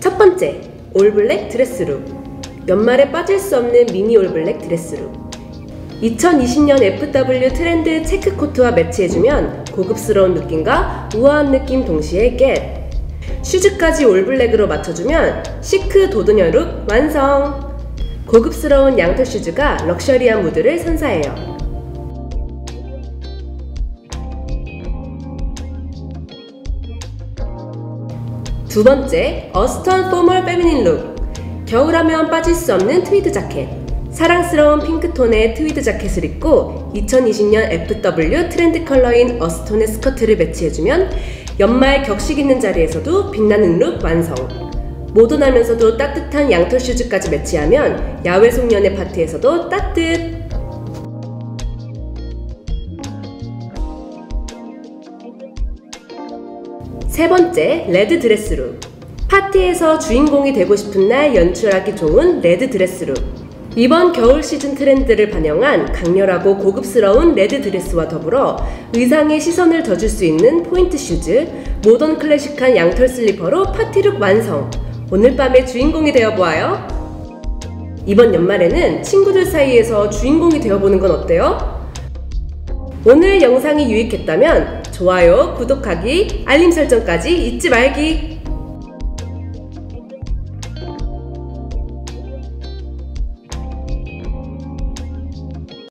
첫 번째, all black 드레스룩. 연말에 빠질 수 없는 미니 all black 드레스룩. 2020년 FW 트렌드 체크 코트와 매치해주면 고급스러운 느낌과 우아한 느낌 동시에 get. 슈즈까지 all black으로 맞춰주면 시크 도도녀 룩 완성! 고급스러운 양털 슈즈가 럭셔리한 무드를 선사해요. 두 번째, earth tone formal feminine look. 겨울하면 빠질 수 없는 트위드 자켓. 사랑스러운 핑크톤의 트위드 자켓을 입고 2020년 FW 트렌드 컬러인 earth tone의 스커트를 매치해주면 연말 격식 있는 자리에서도 빛나는 룩 완성. 모던하면서도 따뜻한 양털 슈즈까지 매치하면 야외 송년회 파티에서도 따뜻. 세 번째, 레드 드레스룩. 파티에서 주인공이 되고 싶은 날 연출하기 좋은 레드 드레스룩. 이번 겨울 시즌 트렌드를 반영한 강렬하고 고급스러운 레드 드레스와 더불어 의상에 시선을 더 줄 수 있는 포인트 슈즈, 모던 클래식한 양털 슬리퍼로 파티룩 완성. 오늘 밤의 주인공이 되어보아요. 이번 연말에는 친구들 사이에서 주인공이 되어보는 건 어때요? 오늘 영상이 유익했다면 좋아요, 구독하기, 알림 설정까지 잊지 말기.